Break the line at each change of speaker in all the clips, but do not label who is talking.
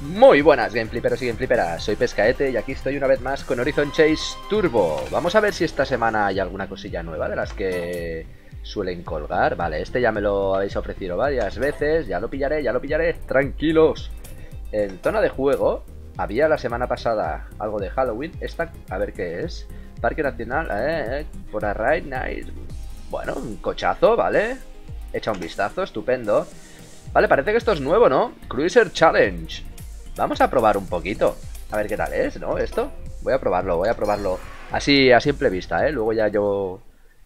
Muy buenas gamefliperos y gamefliperas, soy Pescaete y aquí estoy una vez más con Horizon Chase Turbo. Vamos a ver si esta semana hay alguna cosilla nueva de las que suelen colgar. Vale, este ya me lo habéis ofrecido varias veces, ya lo pillaré, ya lo pillaré, tranquilos. En zona de juego había la semana pasada algo de Halloween, esta, a ver qué es. Parque Nacional, eh, eh, por a ride night. Bueno, un cochazo, ¿vale? Echa un vistazo, estupendo. Vale, parece que esto es nuevo, ¿no? Cruiser Challenge Vamos a probar un poquito. A ver qué tal es, ¿no? Esto. Voy a probarlo, voy a probarlo. Así a simple vista, ¿eh? Luego ya yo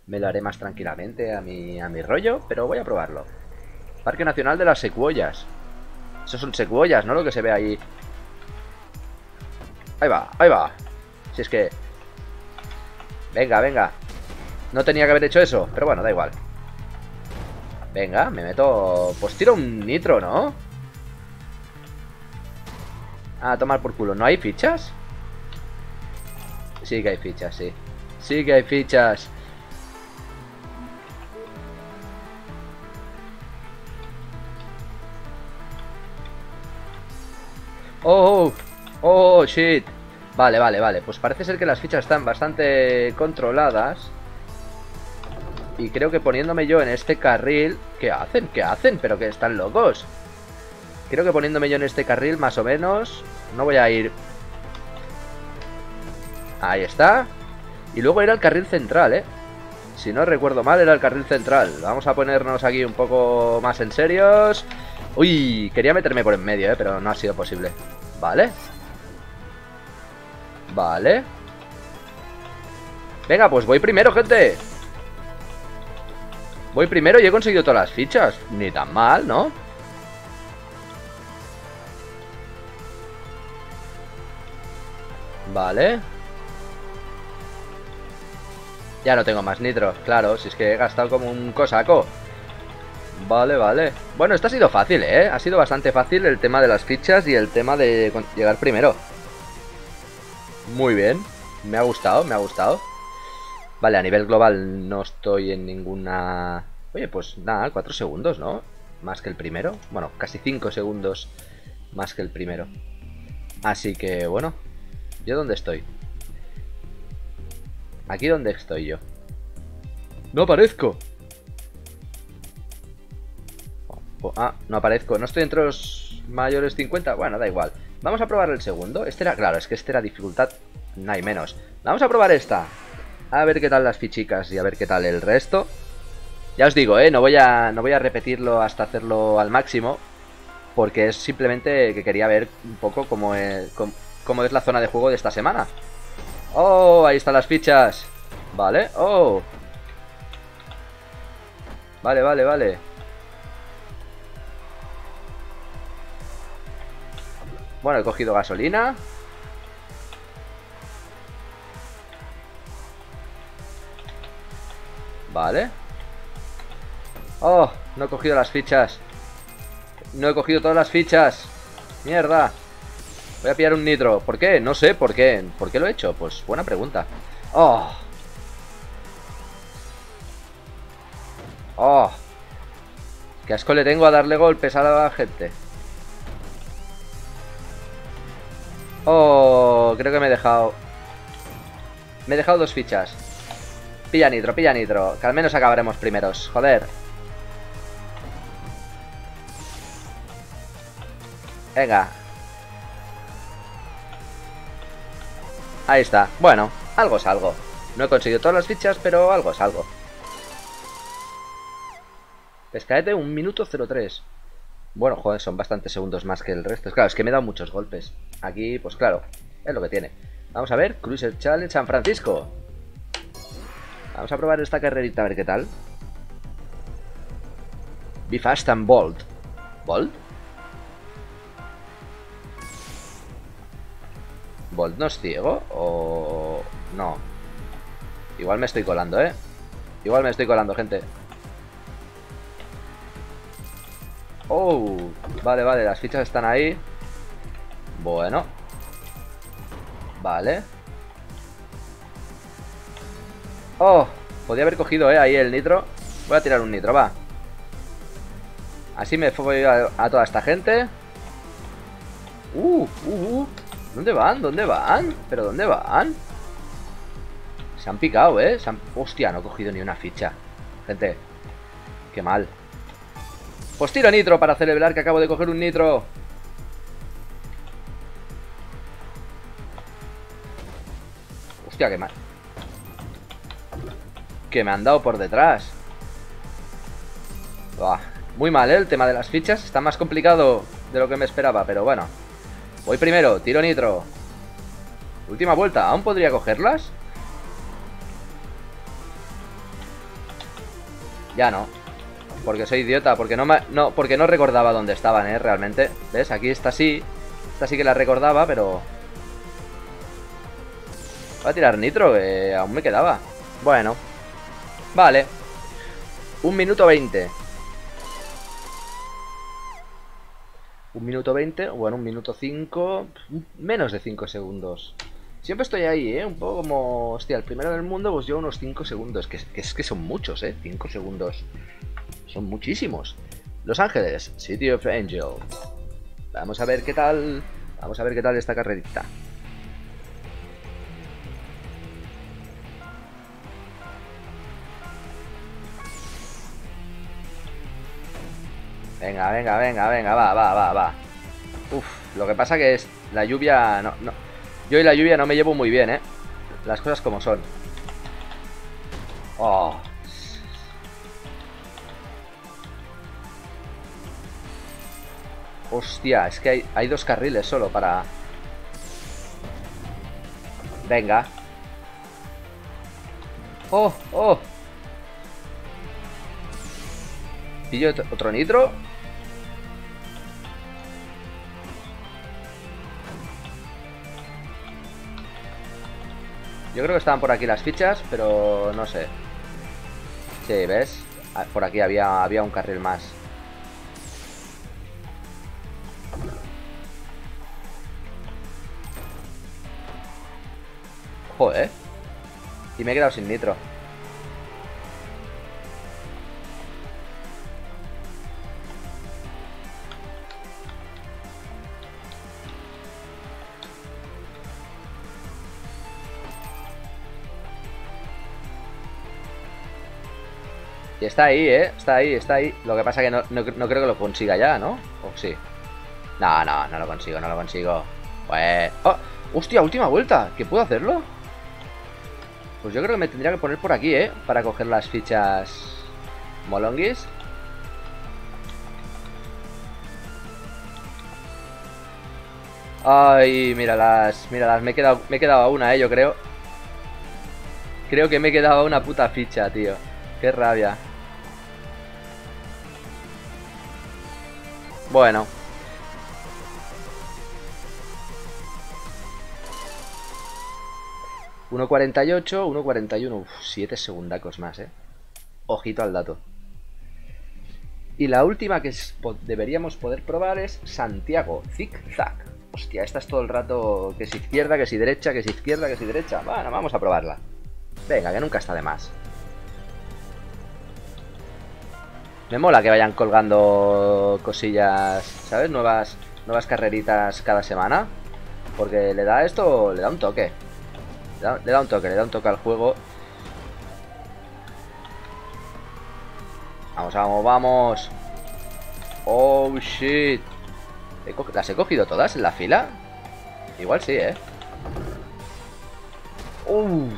me lo haré más tranquilamente a mi, a mi rollo, pero voy a probarlo. Parque Nacional de las Secuoyas. Esos son secuoyas, ¿no? Lo que se ve ahí. Ahí va, ahí va. Si es que... Venga, venga. No tenía que haber hecho eso, pero bueno, da igual. Venga, me meto... Pues tiro un nitro, ¿no? A tomar por culo. ¿No hay fichas? Sí que hay fichas, sí. Sí que hay fichas. Oh, oh, oh, shit. Vale, vale, vale. Pues parece ser que las fichas están bastante controladas. Y creo que poniéndome yo en este carril... ¿Qué hacen? ¿Qué hacen? ¿Pero que están locos? Creo que poniéndome yo en este carril, más o menos... No voy a ir... Ahí está. Y luego era el carril central, ¿eh? Si no recuerdo mal, era el carril central. Vamos a ponernos aquí un poco más en serios. Uy, quería meterme por en medio, ¿eh? Pero no ha sido posible. Vale. Vale. Venga, pues voy primero, gente. Voy primero y he conseguido todas las fichas. Ni tan mal, ¿no? Vale. Ya no tengo más nitro, claro, si es que he gastado como un cosaco. Vale, vale. Bueno, esto ha sido fácil, ¿eh? Ha sido bastante fácil el tema de las fichas y el tema de llegar primero. Muy bien. Me ha gustado, me ha gustado. Vale, a nivel global no estoy en ninguna... Oye, pues nada, 4 segundos, ¿no? Más que el primero. Bueno, casi 5 segundos más que el primero. Así que, bueno, ¿Yo dónde estoy? Aquí donde estoy yo. ¡No aparezco! ah, no aparezco. ¿No estoy entre los mayores 50? Bueno, da igual. Vamos a probar el segundo. Este era, claro, es que este era dificultad... No hay menos. Vamos a probar esta. A ver qué tal las fichicas y a ver qué tal el resto. Ya os digo, ¿eh? No voy a, no voy a repetirlo hasta hacerlo al máximo. Porque es simplemente que quería ver un poco cómo, es, cómo es la zona de juego de esta semana. Oh, ahí están las fichas. Vale, oh. Vale, vale, vale. Bueno, he cogido gasolina. Vale. Oh, no he cogido las fichas. No he cogido todas las fichas. Mierda. Voy a pillar un nitro. ¿Por qué? No sé por qué. ¿Por qué lo he hecho? Pues buena pregunta. ¡Oh! ¡Oh! Qué asco le tengo a darle golpes a la gente. Oh, creo que me he dejado... Me he dejado dos fichas. Pilla nitro, pilla nitro. Que al menos acabaremos primeros. Joder. Venga, Ahí está. Bueno, algo es algo. No he conseguido todas las fichas, pero algo es algo. Pescaete, un minuto 03. Bueno, joder, son bastantes segundos más que el resto. Claro, es que me he dado muchos golpes. Aquí, pues claro, es lo que tiene. Vamos a ver, Cruiser Challenge San Francisco. Vamos a probar esta carrerita a ver qué tal. Be fast and bold. ¿Bold? ¿Bolt no es ciego? ¿O...? No. Igual me estoy colando, ¿eh? Igual me estoy colando, gente. Oh, vale, vale, las fichas están ahí. Bueno. Vale. Oh, podía haber cogido, ¿eh? Ahí el nitro. Voy a tirar un nitro, va. Así me voy a, a toda esta gente. Uh, uh, uh. ¿Dónde van? ¿Dónde van? ¿Pero dónde van? Se han picado, ¿eh? Se han... Hostia, no he cogido ni una ficha. Gente, qué mal. Pues tiro nitro para celebrar que acabo de coger un nitro. Hostia, qué mal. Que me han dado por detrás. muy mal, ¿eh? El tema de las fichas. Está más complicado de lo que me esperaba, pero bueno. Voy primero, tiro nitro. Última vuelta, ¿aún podría cogerlas? Ya no. Porque soy idiota, porque no, no, porque no recordaba dónde estaban, ¿eh? Realmente. ¿Ves? Aquí está así. Esta sí que la recordaba, pero... Voy a tirar nitro, que aún me quedaba. Bueno. Vale. Un minuto veinte. Un minuto veinte, bueno, un minuto cinco... Menos de cinco segundos. Siempre estoy ahí, ¿eh? Un poco como... Hostia, el primero del mundo pues yo unos 5 segundos. Que, que, es que son muchos, ¿eh? 5 segundos. Son muchísimos. Los Ángeles, City of Angel. Vamos a ver qué tal... Vamos a ver qué tal esta carrerita. Venga, venga, venga, venga, va, va, va, va. Uf, lo que pasa que es la lluvia... No, no. Yo y la lluvia no me llevo muy bien, ¿eh? Las cosas como son. Oh. Hostia, es que hay, hay dos carriles solo para... Venga. Oh, oh. Pillo otro nitro. Yo creo que estaban por aquí las fichas, pero no sé. Sí, ¿ves? Ah, por aquí había, había un carril más. Joder. Y me he quedado sin nitro. Está ahí, ¿eh? Está ahí, está ahí. Lo que pasa es que no, creo que lo consiga ya, ¿no? ¿O sí? No, no, no lo consigo, no lo consigo. Pues... ¡Oh! ¡Hostia, última vuelta! ¿Que puedo hacerlo? Pues yo creo que me tendría que poner por aquí, ¿eh? Para coger las fichas... Molonguis. Ay, míralas, míralas. Me he quedado, me he quedado a una, ¿eh? Yo creo. Creo que me he quedado a una puta ficha, tío. Qué rabia. Bueno. ...1.48, 1.41... 7 segundacos más, eh. Ojito al dato. Y la última que deberíamos poder probar es Santiago Zigzag. Hostia, esta es todo el rato que si izquierda, que si derecha, que si izquierda, que si derecha. Bueno, vamos a probarla. Venga, que nunca está de más. Me mola que vayan colgando cosillas, ¿sabes? Nuevas, nuevas carreritas cada semana. Porque le da esto, le da un toque. Le da, un toque, le da un toque al juego. Vamos, vamos, vamos. Oh, shit. ¿Las he cogido todas en la fila? Igual sí, ¿eh? Uf.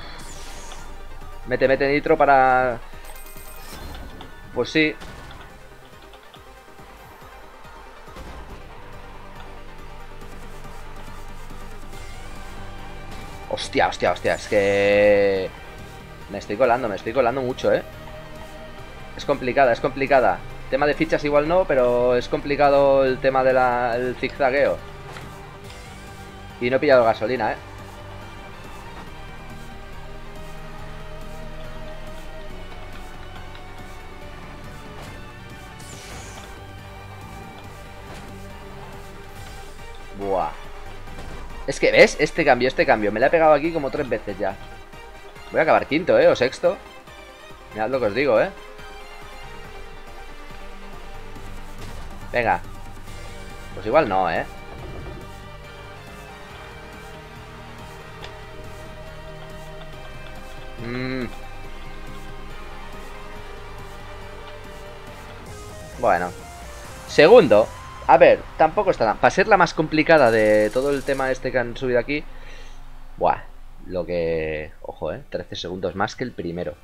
Mete, mete nitro para... Pues sí, Hostia, hostia, hostia, es que... Me estoy colando, me estoy colando mucho, ¿eh? Es complicada, es complicada. Tema de fichas igual no, pero es complicado el tema del zigzagueo. Y no he pillado gasolina, ¿eh? Es que, ¿ves? Este cambio, este cambio. Me la he pegado aquí como tres veces ya. Voy a acabar quinto, ¿eh? O sexto. Mirad lo que os digo, ¿eh? Venga. Pues igual no, ¿eh? Mm. Bueno. Segundo. A ver, tampoco está tan... Para ser la más complicada de todo el tema este que han subido aquí... Buah. Lo que... Ojo, eh. 13 segundos más que el primero.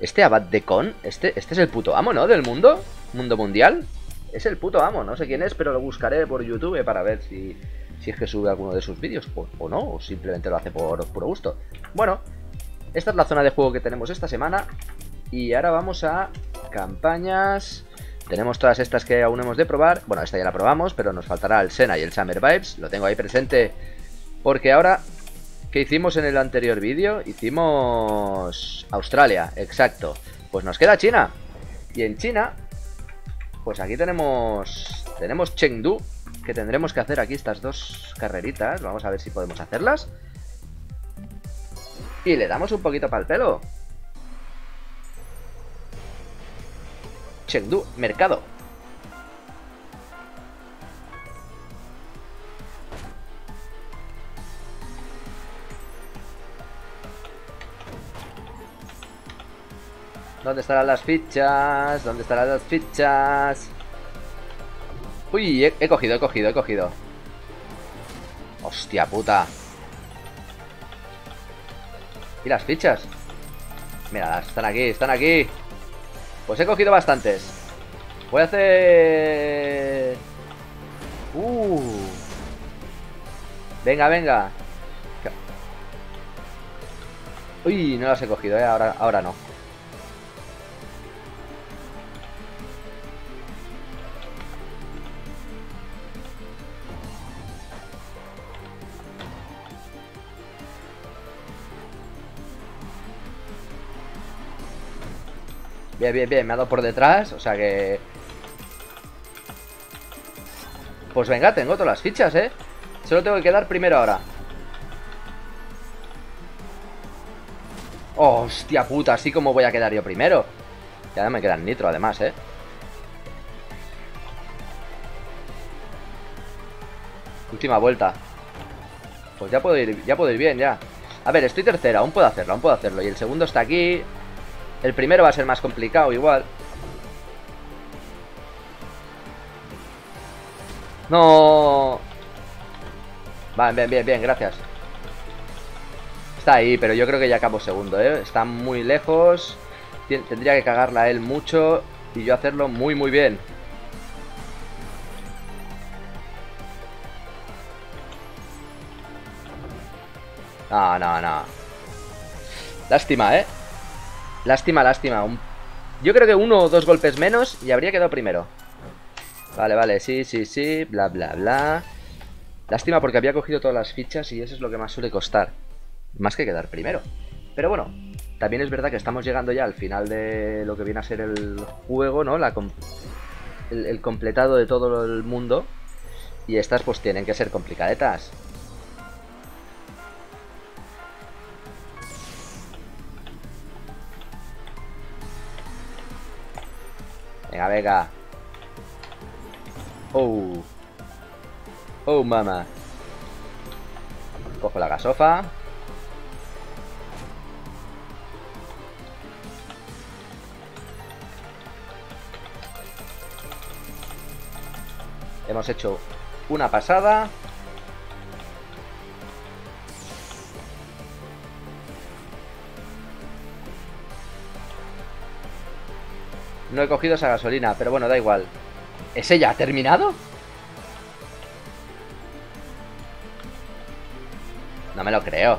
Este Abad de Con, este, este es el puto amo, ¿no? Del mundo. Mundo mundial. Es el puto amo, no sé quién es, pero lo buscaré por YouTube para ver si, si es que sube alguno de sus vídeos o, no, o simplemente lo hace por puro gusto. Bueno, esta es la zona de juego que tenemos esta semana y ahora vamos a campañas... Tenemos todas estas que aún hemos de probar. Bueno, esta ya la probamos, pero nos faltará el Sena y el Summer Vibes. Lo tengo ahí presente porque ahora... ¿Qué hicimos en el anterior vídeo? Hicimos... Australia, exacto. Pues nos queda China. Y en China pues aquí tenemos tenemos Chengdu, que tendremos que hacer aquí estas dos carreritas. Vamos a ver si podemos hacerlas. Y le damos un poquito para el pelo. Chengdu, mercado. ¿Dónde estarán las fichas? ¿Dónde estarán las fichas? Uy, he, cogido, he cogido, he cogido Hostia puta ¿Y las fichas? Mira, están aquí, están aquí Pues he cogido bastantes Voy a hacer... Uh. Venga, venga Uy, no las he cogido, eh. ahora, ahora no Bien, bien, bien, me ha dado por detrás, o sea que... Pues venga, tengo todas las fichas, ¿eh? Solo tengo que quedar primero ahora. Hostia puta, así como voy a quedar yo primero. Ya me quedan nitro además, ¿eh? Última vuelta. Pues ya puedo ir, ya puedo ir bien, ya. A ver, estoy tercera, aún puedo hacerlo, aún puedo hacerlo. Y el segundo está aquí el primero va a ser más complicado igual. No. Vale, bien, bien, bien, gracias. Está ahí, pero yo creo que ya acabo segundo, ¿eh? Está muy lejos. Tendría que cagarla él mucho y yo hacerlo muy, muy bien. No, no, no. Lástima, ¿eh? Lástima, lástima. Yo creo que uno o dos golpes menos y habría quedado primero. Vale, vale, sí, sí, sí, bla, bla, bla. Lástima porque había cogido todas las fichas y eso es lo que más suele costar. Más que quedar primero. Pero bueno, también es verdad que estamos llegando ya al final de lo que viene a ser el juego, ¿no? La el, el completado de todo el mundo. Y estas pues tienen que ser complicadetas. Venga, venga. Oh. Oh, mamá. Cojo la gasofa. Hemos hecho una pasada. No he cogido esa gasolina, pero bueno, da igual. ¿Ese ya ha terminado? No me lo creo.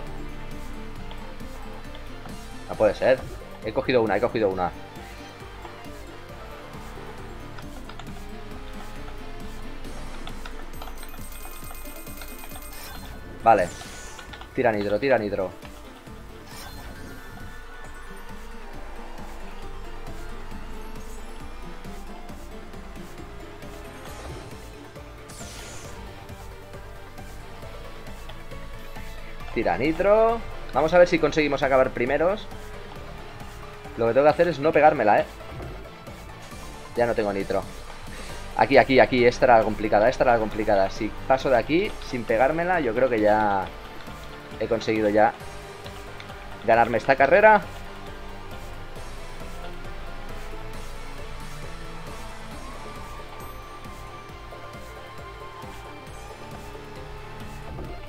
No puede ser. He cogido una, he cogido una. Vale. Tira nitro, tira nitro. Tira nitro. Vamos a ver si conseguimos acabar primeros. Lo que tengo que hacer es no pegármela, ¿eh? Ya no tengo nitro. Aquí, aquí, aquí. Esta era la complicada, esta era la complicada. Si paso de aquí sin pegármela, yo creo que ya he conseguido ya ganarme esta carrera.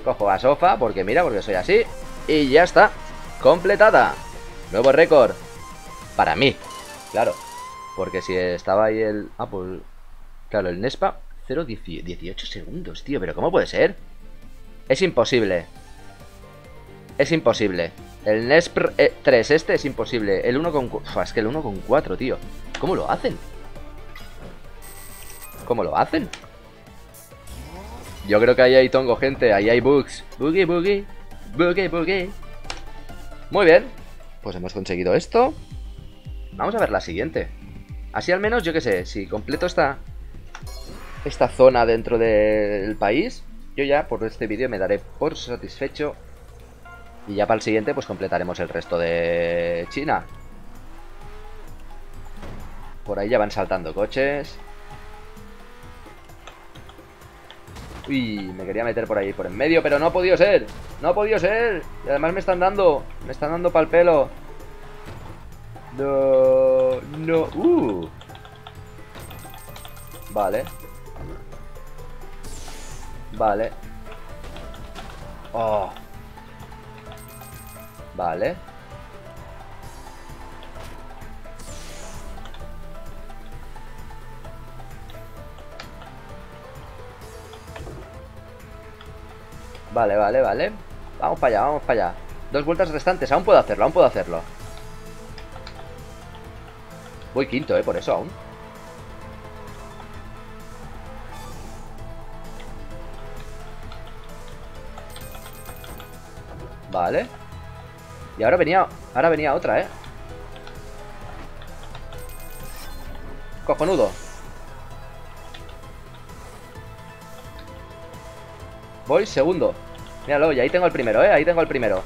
Cojo a Sofa, porque mira, porque soy así. Y ya está. Completada. Nuevo récord. Para mí. Claro. Porque si estaba ahí el... Ah, pues... Claro, el Nespa... 0.18 segundos, tío. ¿Pero cómo puede ser? Es imposible. Es imposible. El Nesp 3 eh, este es imposible. El 1 con... es que el 1 con 4, tío. ¿Cómo lo hacen? ¿Cómo lo hacen? Yo creo que ahí hay tongo, gente. Ahí hay bugs. Boogie, boogie. Boogie, boogie. Muy bien. Pues hemos conseguido esto. Vamos a ver la siguiente. Así al menos, yo qué sé, si completo esta, esta zona dentro del país, yo ya por este vídeo me daré por satisfecho. Y ya para el siguiente, pues completaremos el resto de China. Por ahí ya van saltando coches. Uy, me quería meter por ahí, por en medio, pero no ha podido ser. No ha podido ser. Y además me están dando, me están dando pal pelo. No, no, uh. Vale. Vale. Oh. Vale. Vale, vale, vale. Vamos para allá, vamos para allá. Dos vueltas restantes. Aún puedo hacerlo, aún puedo hacerlo. Voy quinto, eh, por eso aún. Vale. Y ahora venía, ahora venía otra, eh. Cojonudo. Voy segundo. Míralo, y ahí tengo el primero, eh. Ahí tengo el primero.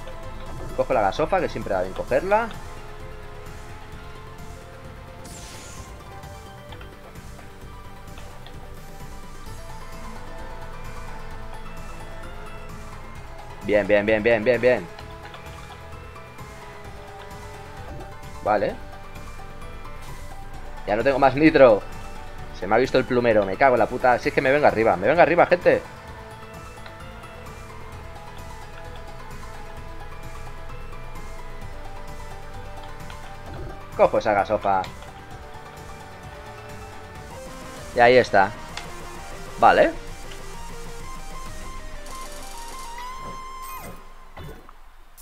Cojo la gasofa, que siempre va bien cogerla. Bien, bien, bien, bien, bien, bien. Vale. Ya no tengo más nitro. Se me ha visto el plumero. Me cago en la puta. Si es que me venga arriba. Me venga arriba, gente. Cojo esa gasofa. Y ahí está. Vale.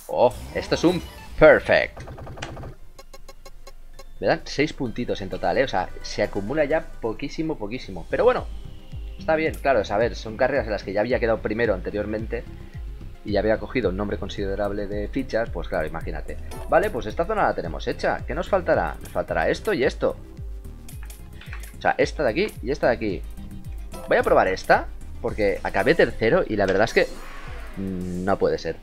Oh, esto es un perfect. Me dan 6 puntitos en total, ¿eh? O sea, se acumula ya poquísimo, poquísimo. Pero bueno, está bien, claro, a ver, son carreras en las que ya había quedado primero anteriormente y ya había cogido un nombre considerable de fichas, pues claro, imagínate. Vale, pues esta zona la tenemos hecha. ¿Qué nos faltará? Nos faltará esto y esto. O sea, esta de aquí y esta de aquí. Voy a probar esta, porque acabé tercero y la verdad es que mm, no puede ser.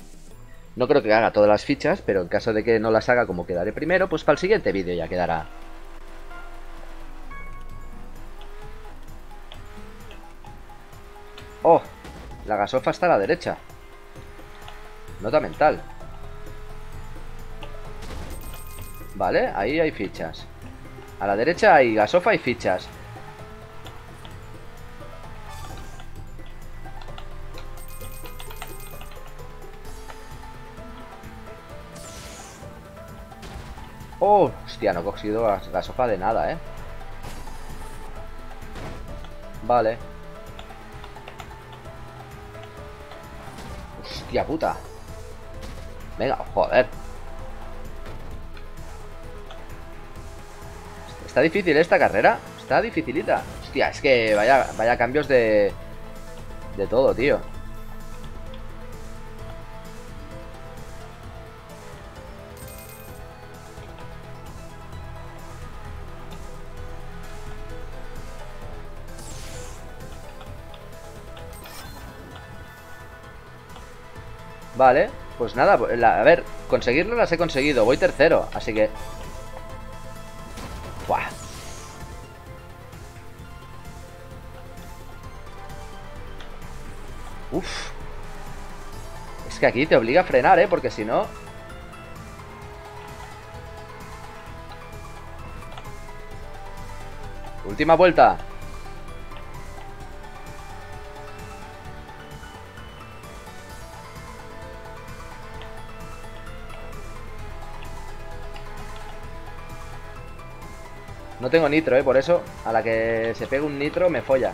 No creo que haga todas las fichas, pero en caso de que no las haga como quedaré primero, pues para el siguiente vídeo ya quedará. Oh, la gasofa está a la derecha. Nota mental. Vale, ahí hay fichas. A la derecha hay gasofa y fichas. Oh, hostia, no he cogido la sopa de nada, ¿eh? Vale. Hostia puta. Venga, joder. Está difícil esta carrera. Está dificilita. Hostia, es que vaya, vaya cambios de... De todo, tío. Vale, pues nada, a ver, conseguirlo las he conseguido. Voy tercero, así que... Buah. Uf. Es que aquí te obliga a frenar, ¿eh? Porque si no... Última vuelta. No tengo nitro, ¿eh? Por eso, a la que se pegue un nitro me folla.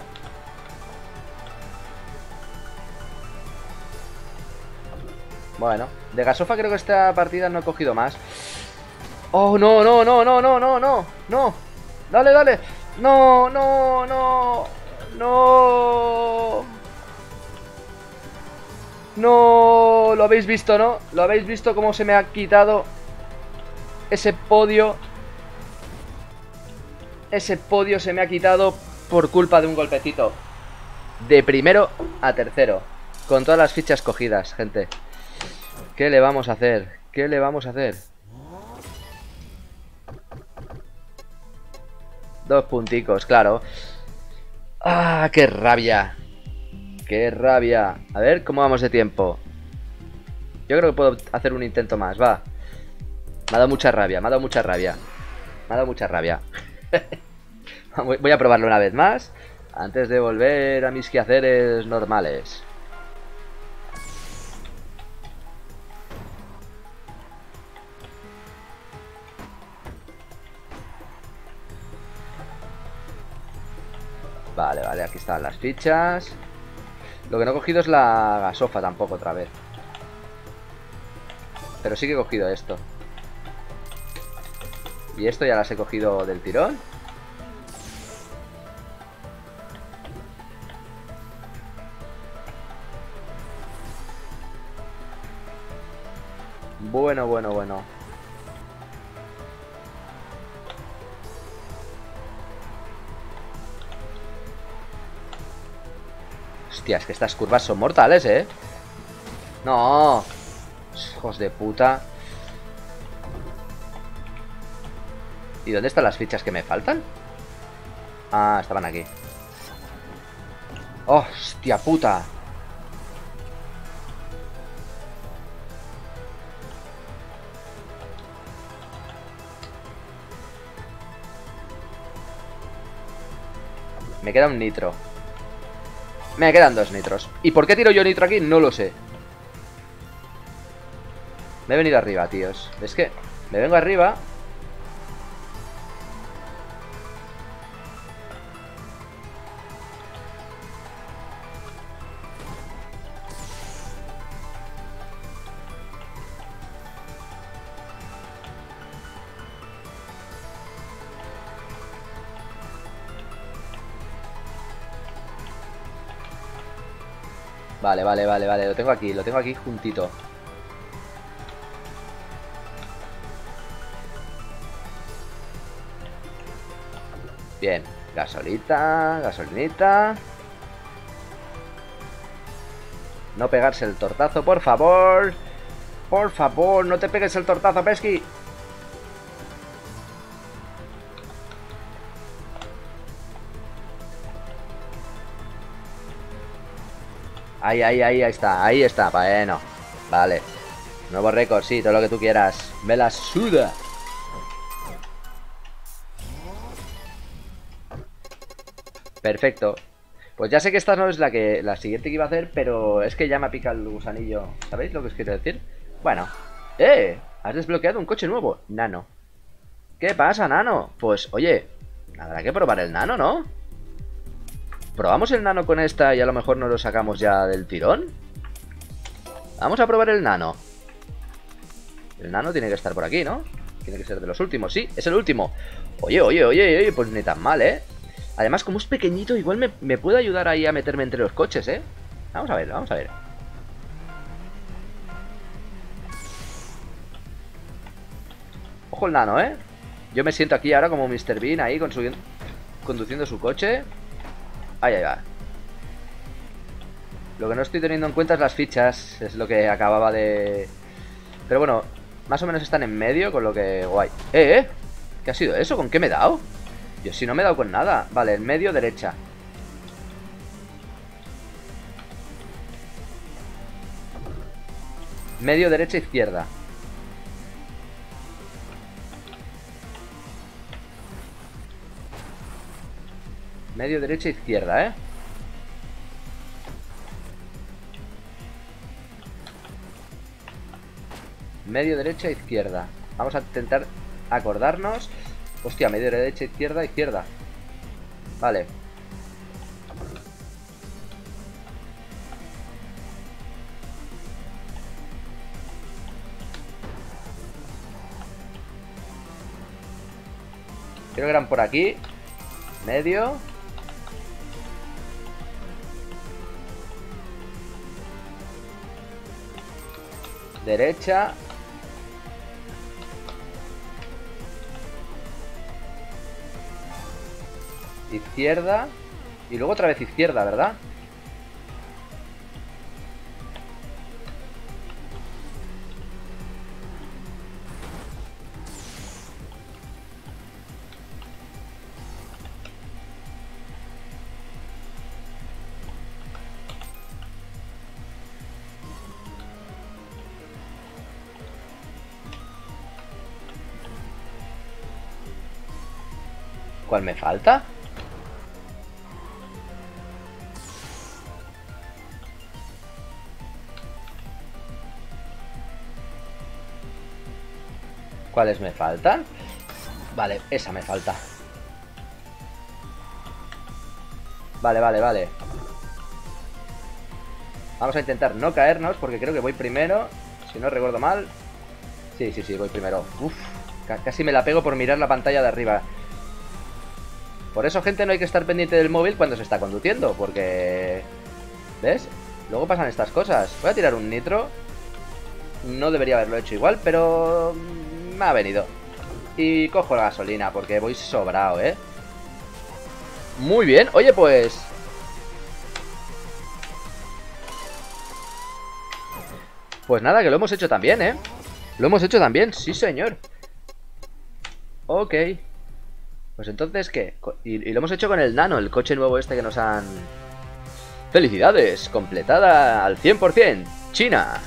Bueno, de Gasofa creo que esta partida no he cogido más. ¡Oh, no, no, no, no, no, no, no! ¡No! ¡Dale, dale! ¡No, no, no! ¡No! ¡No! Lo habéis visto, ¿no? Lo habéis visto cómo se me ha quitado ese podio ese podio se me ha quitado por culpa de un golpecito. De primero a tercero. Con todas las fichas cogidas, gente. ¿Qué le vamos a hacer? ¿Qué le vamos a hacer? Dos punticos, claro. ¡Ah, qué rabia! ¡Qué rabia! A ver, ¿cómo vamos de tiempo? Yo creo que puedo hacer un intento más, va. Me ha dado mucha rabia, me ha dado mucha rabia. Me ha dado mucha rabia. Voy a probarlo una vez más. Antes de volver a mis quehaceres normales. Vale, vale, aquí están las fichas Lo que no he cogido es la gasofa tampoco otra vez Pero sí que he cogido esto Y esto ya las he cogido del tirón Bueno, bueno, bueno Hostia, es que estas curvas son mortales, ¿eh? No. Hijos de puta. ¿Y dónde están las fichas que me faltan? Ah, estaban aquí. ¡Hostia puta! Me queda un nitro. Me quedan dos nitros. ¿Y por qué tiro yo nitro aquí? No lo sé. Me he venido arriba, tíos. Es que me vengo arriba Vale, vale, vale, vale. Lo tengo aquí, lo tengo aquí juntito. Bien, gasolita, gasolinita. No pegarse el tortazo, por favor. Por favor, no te pegues el tortazo, Pesky. Ahí, ahí, ahí, ahí está, ahí está, bueno Vale Nuevo récord, sí, todo lo que tú quieras Me la suda Perfecto Pues ya sé que esta no es la que la siguiente que iba a hacer Pero es que ya me pica el gusanillo ¿Sabéis lo que os quiero decir? Bueno ¡Eh! Has desbloqueado un coche nuevo Nano ¿Qué pasa, Nano? Pues, oye Habrá que probar el Nano, ¿no? ¿Probamos el nano con esta y a lo mejor no lo sacamos ya del tirón? Vamos a probar el nano. El nano tiene que estar por aquí, ¿no? Tiene que ser de los últimos, sí, es el último. Oye, oye, oye, oye, pues ni tan mal, ¿eh? Además, como es pequeñito, igual me, me puede ayudar ahí a meterme entre los coches, ¿eh? Vamos a ver, vamos a ver. Ojo el nano, ¿eh? Yo me siento aquí ahora como Mr. Bean ahí conduciendo su coche. Ahí, ahí va. Lo que no estoy teniendo en cuenta es las fichas. Es lo que acababa de... Pero bueno, más o menos están en medio, con lo que guay. ¡Eh, eh! ¿Qué ha sido eso? ¿Con qué me he dado? Yo si no me he dado con nada. Vale, en medio, derecha. Medio, derecha, izquierda. Medio, derecha, izquierda, ¿eh? Medio, derecha, izquierda. Vamos a intentar acordarnos. Hostia, medio, derecha, izquierda, izquierda. Vale. Creo que eran por aquí. Medio. Derecha. Izquierda. Y luego otra vez izquierda, ¿verdad? ¿Cuál me falta? ¿Cuáles me faltan? Vale, esa me falta. Vale, vale, vale. Vamos a intentar no caernos porque creo que voy primero. Si no recuerdo mal. Sí, sí, sí, voy primero. Uf, casi me la pego por mirar la pantalla de arriba. Por eso, gente, no hay que estar pendiente del móvil cuando se está conduciendo, porque... ¿Ves? Luego pasan estas cosas. Voy a tirar un nitro. No debería haberlo hecho igual, pero... Me ha venido. Y cojo la gasolina, porque voy sobrado, ¿eh? Muy bien. Oye, pues... Pues nada, que lo hemos hecho también, ¿eh? Lo hemos hecho también, sí señor Ok pues entonces, ¿qué? Y, lo hemos hecho con el Nano, el coche nuevo este que nos han... ¡Felicidades! Completada al 100%. China.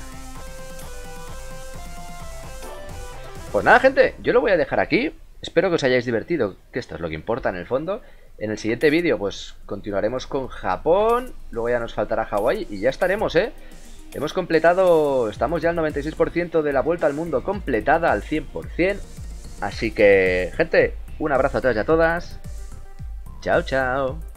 Pues nada, gente, yo lo voy a dejar aquí. Espero que os hayáis divertido, que esto es lo que importa en el fondo. En el siguiente vídeo, pues continuaremos con Japón. Luego ya nos faltará Hawái y ya estaremos, ¿eh? Hemos completado, estamos ya al 96% de la vuelta al mundo completada al 100%. Así que, gente, un abrazo a todos y a todas. Chao, chao.